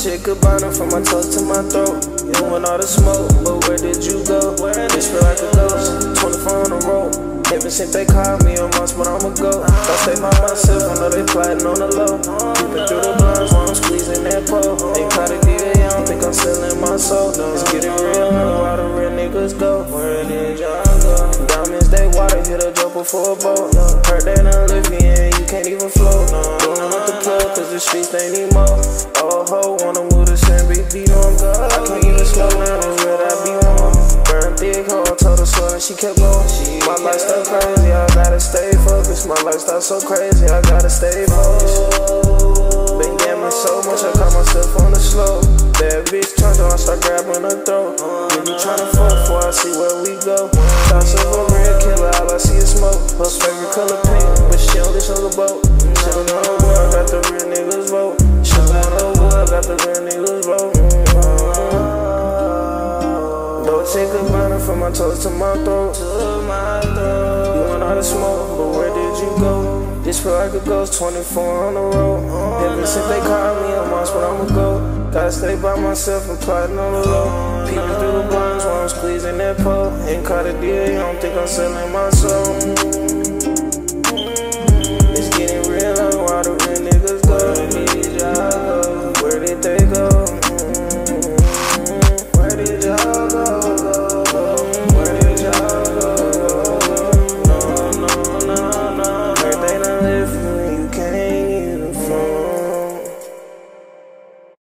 Dolce Gabbana from my toes to my throat. You want all the smoke, but where did you go? This feel like a ghost. 24 on the road. Ever since they called me a month, but I'ma go. Don't stay by myself, I know they plotting on the low. Peeping through the blinds while I'm squeezing that pole. Ain't caught a deal, I don't think I'm selling my soul. Let's get it real, I know how the real niggas go. Where did y'all go? Diamonds, they water, hit a joke before a boat. Heard that Olivia, you can't even float. Doing with the plug, cause the streets ain't need more. Big on God. I can't even slow down, real, I be on. Burn big ho, I told her so, and she kept going. My lifestyle crazy, I gotta stay focused. My lifestyle so crazy, I gotta stay focused. Been gambling so much, I caught myself on the slow. That bitch turned on, I start grabbing her throat. Nigga tryna fuck before I see where we go. Thoughts of a real killer, all I see is smoke. Her favorite color pink, but she on this other boat. Should've known the world got the real niggas vote. Should've known the world got the real niggas vote. Dolce Gabbana from my toes to my throat. You want all the smoke, but where did you go? This feel like a ghost, 24 on the road. Ever since they called me a monster, but I'ma go. Gotta stay by myself and plotting on the low. Peeping through the blinds while I'm squeezing that pole. Ain't caught a deal, you don't think I'm selling my soul.